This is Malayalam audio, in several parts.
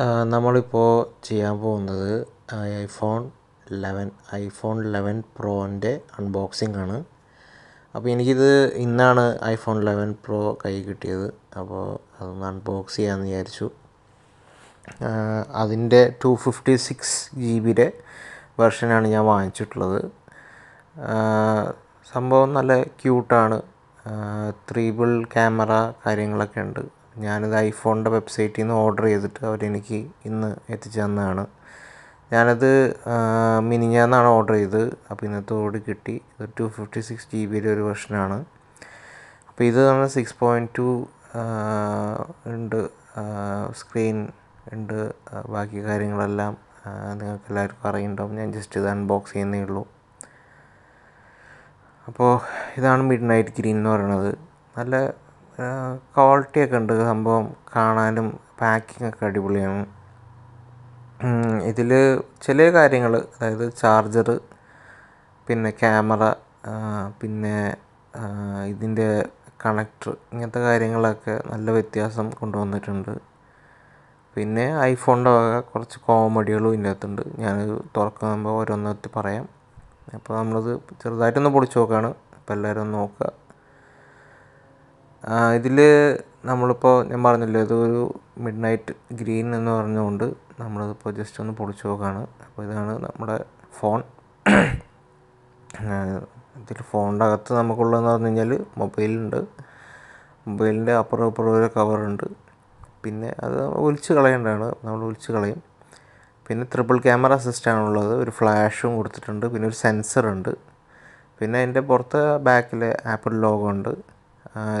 നമ്മളിപ്പോൾ ചെയ്യാൻ പോകുന്നത് ഐഫോൺ ലെവൻ ഐഫോൺ ലെവൻ പ്രോന്റെ അൺബോക്സിംഗ് ആണ്. അപ്പോൾ എനിക്കിത് ഇന്നാണ് ഐഫോൺ ലെവൻ പ്രോ കൈ കിട്ടിയത്. അപ്പോൾ അതൊന്ന് അൺബോക്സ് ചെയ്യാമെന്ന് വിചാരിച്ചു. അതിന്റെ ടു ഫിഫ്റ്റി സിക്സ് ജി ബിയുടെ വെർഷനാണ് ഞാൻ വാങ്ങിച്ചിട്ടുള്ളത്. സംഭവം നല്ല ക്യൂട്ടാണ് ത്രീബിൾ ക്യാമറ കാര്യങ്ങളൊക്കെ ഉണ്ട്. ഞാനിത് ഐഫോണിന്റെ വെബ്സൈറ്റിൽ നിന്ന് ഓർഡർ ചെയ്തിട്ട് അവരെനിക്ക് ഇന്ന് എത്തിച്ചു തന്നതാണ്. ഞാനത് മിനിഞ്ഞാന്നാണ് ഓർഡർ ചെയ്തത് അപ്പോൾ ഇന്നത്തോട് കിട്ടി. ഇത് ടു ഫിഫ്റ്റി സിക്സ് ജി ബിയുടെ ഒരു വെർഷനാണ്. അപ്പോൾ ഇത് നമ്മൾ സിക്സ് പോയിന്റ് ടു ഉണ്ട് സ്ക്രീൻ ഉണ്ട്. ബാക്കി കാര്യങ്ങളെല്ലാം നിങ്ങൾക്ക് എല്ലാവർക്കും അറിയുന്നുണ്ടാവും ഞാൻ ജസ്റ്റ് ഇത് അൺബോക്സ് ചെയ്യുന്നേ ഉള്ളൂ. അപ്പോൾ ഇതാണ് മിഡ് നൈറ്റ് ഗ്രീൻ എന്ന് പറയുന്നത്. നല്ല ക്വാളിറ്റി ഒക്കെ ഉണ്ട് സംഭവം. കാണാനും പാക്കിംഗ് ഒക്കെ അടിപൊളിയാണ്. ഇതിൽ ചില കാര്യങ്ങൾ അതായത് ചാർജർ പിന്നെ ക്യാമറ പിന്നെ ഇതിന്റെ കണക്ടർ ഇങ്ങനത്തെ കാര്യങ്ങളൊക്കെ നല്ല വ്യത്യാസം കൊണ്ടുവന്നിട്ടുണ്ട്. പിന്നെ ഐഫോണിന്റെ വക കുറച്ച് കോമഡികളും ഇതിന്റെ അകത്തുണ്ട് ഞാൻ തുറക്കുമ്പോൾ ഓരോന്നെടുത്ത് പറയാം. അപ്പോൾ നമ്മളത് ചെറുതായിട്ടൊന്ന് പൊളിച്ച് നോക്കുകയാണ് അപ്പോൾ എല്ലാവരും നോക്കുക. ഇതിൽ നമ്മളിപ്പോൾ ഞാൻ പറഞ്ഞല്ലോ ഇതൊരു മിഡ് നൈറ്റ് ഗ്രീൻ എന്ന് പറഞ്ഞുകൊണ്ട് നമ്മളിതിപ്പോൾ ജസ്റ്റ് ഒന്ന് പൊളിച്ച് നോക്കുകയാണ് അപ്പോൾ ഇതാണ് നമ്മുടെ ഫോൺ ഇതിൽ ഫോണിന്റെ അകത്ത് നമുക്കുള്ളതെന്ന് പറഞ്ഞു കഴിഞ്ഞാൽ മൊബൈലുണ്ട്. മൊബൈലിന്റെ അപ്പുറം ഇപ്പുറം ഒരു കവറുണ്ട് പിന്നെ അത് ഒലിച്ച് കളയേണ്ടതാണ്. നമ്മൾ ഒലിച്ച് കളയും. പിന്നെ ട്രിപ്പിൾ ക്യാമറ സിസ്റ്റമാണുള്ളത് ഒരു ഫ്ലാഷും കൊടുത്തിട്ടുണ്ട്. പിന്നെ ഒരു സെൻസറുണ്ട് പിന്നെ അതിന്റെ പുറത്ത് ബാക്കിൽ ആപ്പിൾ ലോഗോ ഉണ്ട്.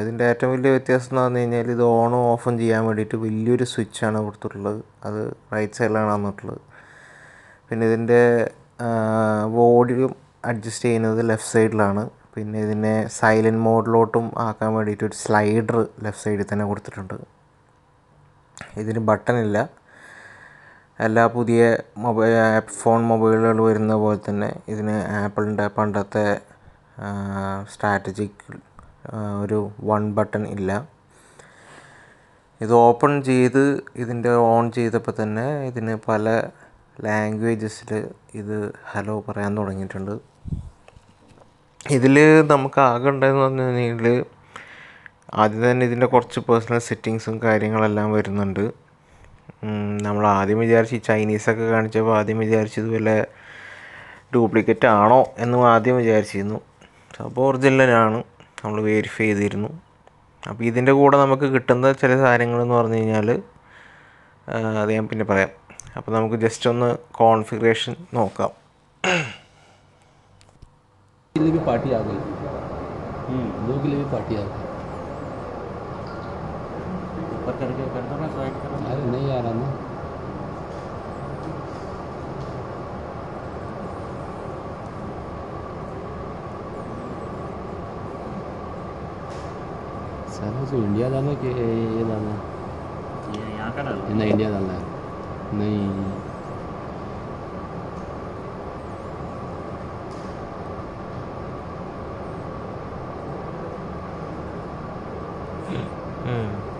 ഇതിന്റെ ഏറ്റവും വലിയ വ്യത്യാസം എന്ന് പറഞ്ഞു കഴിഞ്ഞാൽ ഇത് ഓണും ഓഫും ചെയ്യാൻ വേണ്ടിയിട്ട് വലിയൊരു സ്വിച്ചാണ് കൊടുത്തിട്ടുള്ളത്. അത് റൈറ്റ് സൈഡിലാണ് വന്നിട്ടുള്ളത്. പിന്നെ ഇതിന്റെ വോളിയം അഡ്ജസ്റ്റ് ചെയ്യുന്നത് ലെഫ്റ്റ് സൈഡിലാണ് പിന്നെ ഇതിനെ സൈലന്റ് മോഡിലോട്ടും ആക്കാൻ വേണ്ടിയിട്ട് ഒരു സ്ലൈഡർ ലെഫ്റ്റ് സൈഡിൽ തന്നെ കൊടുത്തിട്ടുണ്ട്. ഇതിന് ബട്ടൺ ഇല്ല. എല്ലാ പുതിയ മൊബൈൽ ഫോൺ മൊബൈലുകൾ വരുന്ന പോലെ തന്നെ ഇതിന് ആപ്പിളിന്റെ പണ്ടത്തെ സ്ട്രാറ്റജിക് ഒരു വൺ ബട്ടൺ ഇല്ല. ഇത് ഓപ്പൺ ചെയ്ത് ഇതിന്റെ ഓൺ ചെയ്തപ്പോൾ തന്നെ ഇതിന് പല ലാംഗ്വേജസിൽ ഇത് ഹലോ പറയാൻ തുടങ്ങിയിട്ടുണ്ട്. ഇതിൽ നമുക്ക് ആകെ ഉണ്ടായെന്ന് പറഞ്ഞു കഴിഞ്ഞാൽ ആദ്യം തന്നെ ഇതിന്റെ കുറച്ച് പേഴ്സണൽ സെറ്റിങ്സും കാര്യങ്ങളെല്ലാം വരുന്നുണ്ട്. നമ്മൾ ആദ്യം വിചാരിച്ച് ചൈനീസൊക്കെ കാണിച്ചപ്പോൾ ആദ്യം വിചാരിച്ചത് വല്ല ഡ്യൂപ്ലിക്കേറ്റ് ആണോ എന്നും ആദ്യം വിചാരിച്ചിരുന്നു. അപ്പോൾ ഒറിജിനലാണ് നമ്മൾ വെരിഫൈ ചെയ്തിരുന്നു അപ്പോൾ ഇതിൻ്റെ കൂടെ നമുക്ക് കിട്ടുന്ന ചില കാര്യങ്ങളെന്ന് പറഞ്ഞു കഴിഞ്ഞാൽ അത് ഞാൻ പിന്നെ പറയാം അപ്പോൾ നമുക്ക് ജസ്റ്റ് ഒന്ന് കോൺഫിഗറേഷൻ നോക്കാം के लिए भी पार्टी आ गई दो के लिए भी पार्टी आ गई ऊपर करके कर दो ना साइड करो अरे नहीं आ रहा ना सारा से इंडिया डालना कि ये डालना? ये यहाँ का डालो नहीं इंडिया डालना है। नहीं।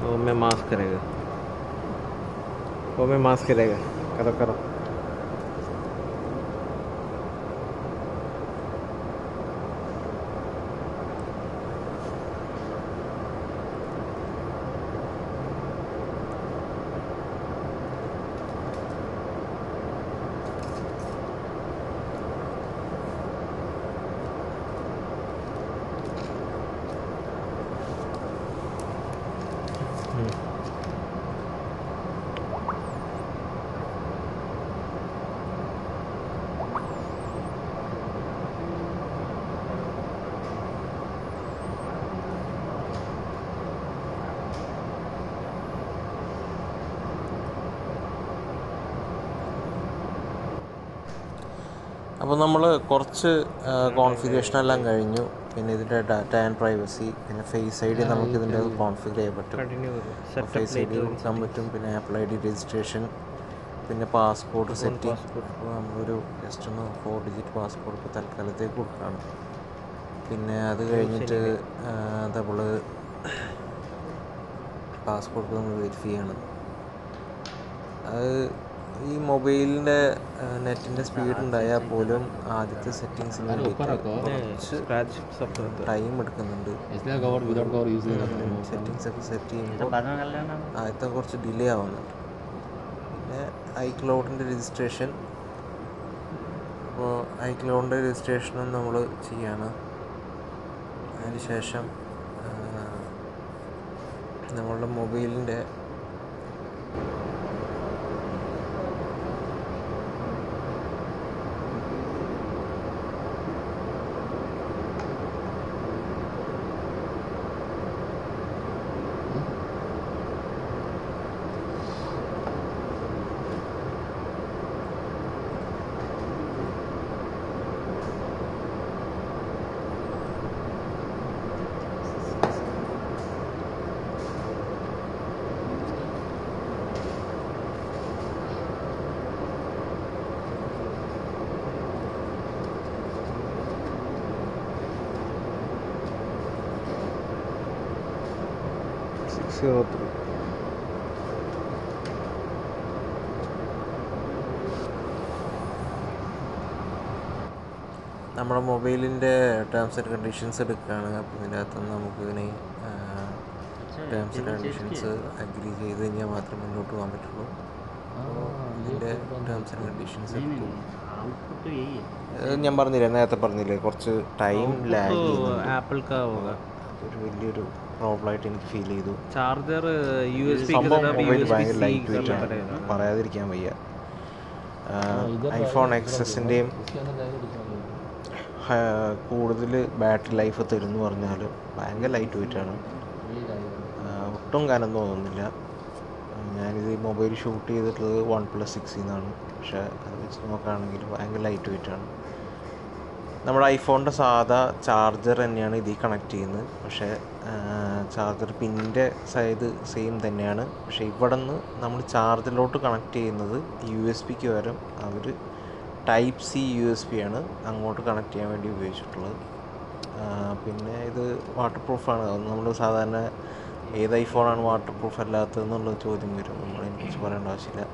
वो में मास्क करेगा। वो मैं मास्क करेगा। करो करो। അപ്പോൾ നമ്മൾ കുറച്ച് കോൺഫിഗറേഷൻ എല്ലാം കഴിഞ്ഞു. പിന്നെ ഇതിന്റെ ഡാറ്റ ആൻഡ് പ്രൈവസി പിന്നെ ഫേസ് ഐ ഡി നമുക്ക് ഇതിന്റെ കോൺഫിഗർ ചെയ്യാൻ പറ്റും. ഫേസ് ഐ ഡി കൊടുക്കാൻ പറ്റും പിന്നെ ആപ്പിൾ ഐ ഡി രജിസ്ട്രേഷൻ പിന്നെ പാസ്പോർട്ട് സെറ്റ് അപ്പോൾ നമ്മളൊരു ജസ്റ്റ് ഒന്ന് ഫോർ ഡിജിറ്റ് പാസ്പോർട്ട് ഇപ്പോൾ തൽക്കാലത്തേക്ക് കൊടുക്കുകയാണ് പിന്നെ അത് കഴിഞ്ഞിട്ട് നമ്മൾ പാസ്പോർട്ട് നമ്മൾ വെരിഫൈ ചെയ്യണം. അത് ഈ മൊബൈലിന്റെ നെറ്റിന്റെ സ്പീഡ് ഉണ്ടായാൽ പോലും ആദ്യത്തെ സെറ്റിങ്സിൽ ടൈം എടുക്കുന്നുണ്ട്. സെറ്റിങ്സ് ഒക്കെ സെറ്റ് ചെയ്യുമ്പോൾ ആദ്യത്തെ കുറച്ച് ഡിലേ ആവുന്നുണ്ട് പിന്നെ ഐ രജിസ്ട്രേഷൻ അപ്പോൾ ഐ ക്ലൗഡിന്റെ രജിസ്ട്രേഷനും നമ്മൾ ചെയ്യാണ്. അതിനുശേഷം നമ്മളുടെ മൊബൈലിന്റെ синотру. നമ്മുടെ മൊബൈലിന്റെ ടേംസ് ആൻഡ് കണ്ടീഷൻസ് എടുക്കുകയാണ് അപ്പോൾ ഇതിനകത്ത് നമുക്ക് നമുക്കിതിനെ ടേംസ് ആൻഡ് കണ്ടീഷൻസ് അഗ്രി ചെയ്ത് കഴിഞ്ഞാൽ മാത്രമേ മുന്നോട്ട് പോകാൻ പറ്റുള്ളൂ. ഇതിന്റെ ടേംസ് ആൻഡ് കണ്ടീഷൻസ് എടുത്തു. ഞാൻ പറഞ്ഞില്ലേ നേരത്തെ പറഞ്ഞില്ലേ കുറച്ച് ടൈം ലാഗ് ആപ്പിൾ അതൊരു വലിയൊരു പ്രോബ്ലമായിട്ട് എനിക്ക് ഫീൽ ചെയ്തു. ചാർജർ യു എസ് ഭയങ്കര ലൈറ്റ് വെയിറ്റ് ആണ്. പറയാതിരിക്കാൻ വയ്യ. ഐഫോൺ എക്സസിന്റെയും കൂടുതൽ ബാറ്ററി ലൈഫ് തരുമെന്ന് പറഞ്ഞാൽ ഭയങ്കര ലൈറ്റ് വെയിറ്റ് ആണ്. ഒട്ടും കനം തോന്നുന്നില്ല. ഞാനിത് മൊബൈൽ ഷൂട്ട് ചെയ്തിട്ടുള്ളത് വൺ പ്ലസ് സിക്സിൽ നിന്നാണ്. പക്ഷേ അത് വെച്ച് നോക്കുകയാണെങ്കിൽ ഭയങ്കര ലൈറ്റ് വെയിറ്റ് ആണ്. നമ്മുടെ ഐഫോണിന്റെ സാധാ ചാർജർ തന്നെയാണ് ഇതിൽ കണക്ട് ചെയ്യുന്നത്. പക്ഷേ ചാർജർ പിന്നിന്റെ സൈഡ് സെയിം തന്നെയാണ്. പക്ഷേ ഇവിടെ നിന്ന് നമ്മൾ ചാർജറിലോട്ട് കണക്ട് ചെയ്യുന്നത് യു എസ് പിക്ക് പകരം അവർ type C U S P ആണ് അങ്ങോട്ട് കണക്ട് ചെയ്യാൻ വേണ്ടി ഉപയോഗിച്ചിട്ടുള്ളത്. പിന്നെ ഇത് വാട്ടർ പ്രൂഫാണ് നമ്മൾ സാധാരണ ഏത് ഐഫോണാണ് വാട്ടർ പ്രൂഫ് അല്ലാത്തതെന്നുള്ള ചോദ്യം വരും. നമ്മളതിനെക്കുറിച്ച് പറയേണ്ട ആവശ്യമില്ല.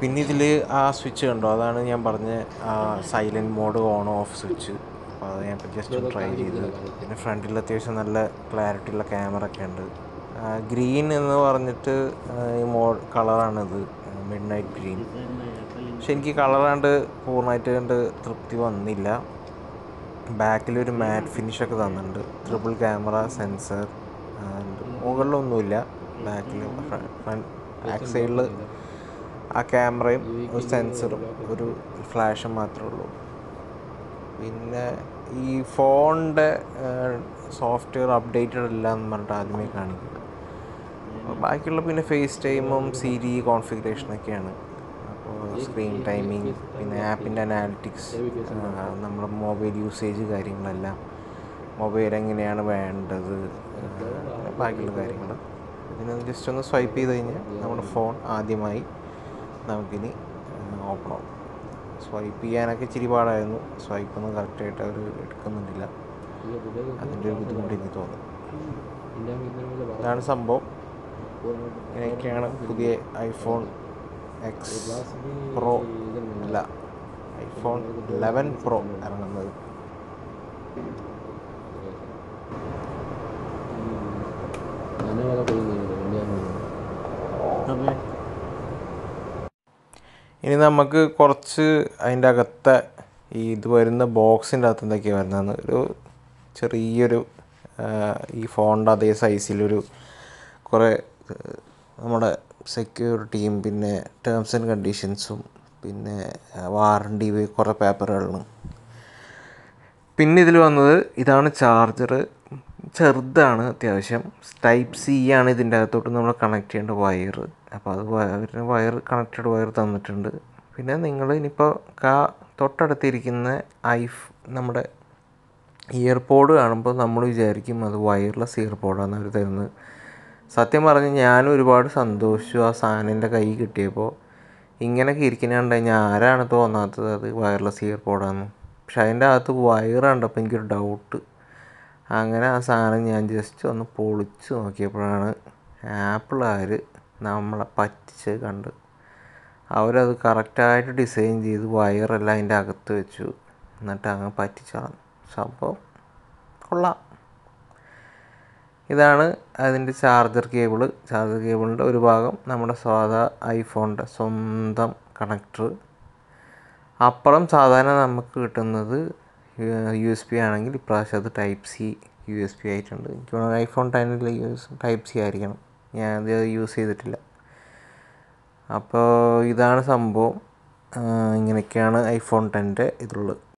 പിന്നെ ഇതിൽ ആ സ്വിച്ച് കണ്ടോ? അതാണ് ഞാൻ പറഞ്ഞ ആ silent mode on off switch അപ്പോൾ അത് ഞാൻ ജസ്റ്റ് ട്രൈ ചെയ്ത്. പിന്നെ ഫ്രണ്ടിൽ അത്യാവശ്യം നല്ല ക്ലാരിറ്റി ഉള്ള ക്യാമറ ഒക്കെ ഉണ്ട്. ഗ്രീൻ എന്ന് പറഞ്ഞിട്ട് ഈ മോ കളറാണിത് മിഡ് നൈറ്റ് ഗ്രീൻ പക്ഷെ എനിക്ക് കളറാണ്ട് പൂർണമായിട്ട് കണ്ട് തൃപ്തി വന്നില്ല. ബാക്കിലൊരു മാറ്റ് ഫിനിഷൊക്കെ തന്നിട്ടുണ്ട്. ട്രിപ്പിൾ ക്യാമറ സെൻസർ മുകളിലൊന്നുമില്ല. ബാക്കിൽ ഫ്രണ്ട് ബാക്ക് സൈഡിൽ ആ ക്യാമറയും ഒരു സെൻസറും ഒരു ഫ്ലാഷും മാത്രമേ ഉള്ളൂ. പിന്നെ ഈ ഫോണിന്റെ സോഫ്റ്റ്വെയർ അപ്ഡേറ്റഡ് അല്ല എന്ന് പറഞ്ഞിട്ട് ആദ്യമേ കാണിക്കും ബാക്കിയുള്ള പിന്നെ ഫേസ് ടൈമും സിരി കോൺഫിഗറേഷനൊക്കെയാണ് അപ്പോൾ സ്ക്രീൻ ടൈമിങ് പിന്നെ ആപ്പിന്റെ അനാലിറ്റിക്സ് നമ്മുടെ മൊബൈൽ യൂസേജ് കാര്യങ്ങളെല്ലാം മൊബൈൽ എങ്ങനെയാണ് വേണ്ടത് ബാക്കിയുള്ള കാര്യങ്ങൾ പിന്നെ ജസ്റ്റ് ഒന്ന് സ്വൈപ്പ് ചെയ്ത് കഴിഞ്ഞാൽ നമ്മുടെ ഫോൺ ആദ്യമായി നമുക്കിനി ഓപ്പൺ ആവും. സ്വൈപ്പ് ചെയ്യാനൊക്കെ ഇച്ചിരി പാടായിരുന്നു. സ്വൈപ്പൊന്നും കറക്റ്റായിട്ട് അവർ എടുക്കുന്നുണ്ടില്ല. അതിന്റെ ഒരു ബുദ്ധിമുട്ട് എനിക്ക് തോന്നുന്നു. ഇതാണ് സംഭവം. ഇങ്ങനെയൊക്കെയാണ് പുതിയ ഐഫോൺ എക്സ് പ്രോ അല്ല ഐഫോൺ ലെവൻ പ്രോ ഇറങ്ങുന്നത്. Okay. ഇനി നമുക്ക് കുറച്ച് അതിന്റെ അകത്തെ ഈ ഇത് വരുന്ന ബോക്സിന്റെ അകത്ത് എന്തൊക്കെയാണ് വരുന്നതെന്ന് ഒരു ചെറിയൊരു ഈ ഫോണിന്റെ അതേ സൈസിലൊരു കുറേ നമ്മുടെ സെക്യൂരിറ്റിയും പിന്നെ ടേംസ് ആൻഡ് കണ്ടീഷൻസും പിന്നെ വാറണ്ടി കുറേ പേപ്പറുകളും. പിന്നെ ഇതിൽ വന്നത് ഇതാണ് ചാർജർ ചെറുതാണ് അത്യാവശ്യം. ടൈപ്പ് സി ആണ് ഇതിന്റെ അകത്തോട്ട് നമ്മൾ കണക്ട് ചെയ്യേണ്ട വയർ അപ്പോൾ അത് അവരുടെ വയർ കണക്റ്റഡ് വയർ തന്നിട്ടുണ്ട്. പിന്നെ നിങ്ങൾ ഇനിയിപ്പോൾ കാ തൊട്ടടുത്തിരിക്കുന്ന ഐഫ് നമ്മുടെ ഇയർപോഡ് കാണുമ്പോൾ നമ്മൾ വിചാരിക്കും അത് വയർലെസ് ഇയർപോഡാണ് അവർ തരുന്നത്. സത്യം പറഞ്ഞ് ഞാനും ഒരുപാട് സന്തോഷിച്ചു ആ സാധനം എന്റെ കൈ കിട്ടിയപ്പോൾ. ഇങ്ങനെയൊക്കെ ഇരിക്കുന്ന ഞാൻ ആരാണ് തോന്നാത്തത് അത് വയർലെസ് ഇയർപോഡാന്ന് പക്ഷെ അതിന്റെ അകത്ത് വയർ കണ്ടപ്പോൾ എനിക്കൊരു ഡൗട്ട് അങ്ങനെ ആ സാധനം ഞാൻ ജസ്റ്റ് ഒന്ന് പൊളിച്ച് നോക്കിയപ്പോഴാണ് ആപ്പിളുകാർ നമ്മളെ പറ്റിച്ച് കണ്ട്. അവരത് കറക്റ്റായിട്ട് ഡിസൈൻ ചെയ്ത് വയറെല്ലാം അതിന്റെ അകത്ത് വെച്ചു. എന്നിട്ട് അങ്ങ് പറ്റിച്ചളഞ്ഞു സംഭവം കൊള്ളാം. ഇതാണ് അതിന്റെ ചാർജർ കേബിൾ. ചാർജർ കേബിളിന്റെ ഒരു ഭാഗം നമ്മുടെ സാധാ ഐഫോണിന്റെ സ്വന്തം കണക്ടർ അപ്പുറം സാധാരണ നമുക്ക് കിട്ടുന്നത് യു എസ് പി ആണെങ്കിൽ ഇപ്രാവശ്യം അത് type C U S P ആയിട്ടുണ്ട്. എനിക്ക് ഐഫോൺ ടെന്നിൽ എസ് ടൈപ്പ് സി ആയിരിക്കണം. ഞാൻ അത് യൂസ് ചെയ്തിട്ടില്ല. അപ്പോൾ ഇതാണ് സംഭവം. ഇങ്ങനെയൊക്കെയാണ് ഐഫോൺ ടെന്റെ ഇതുള്ളത്.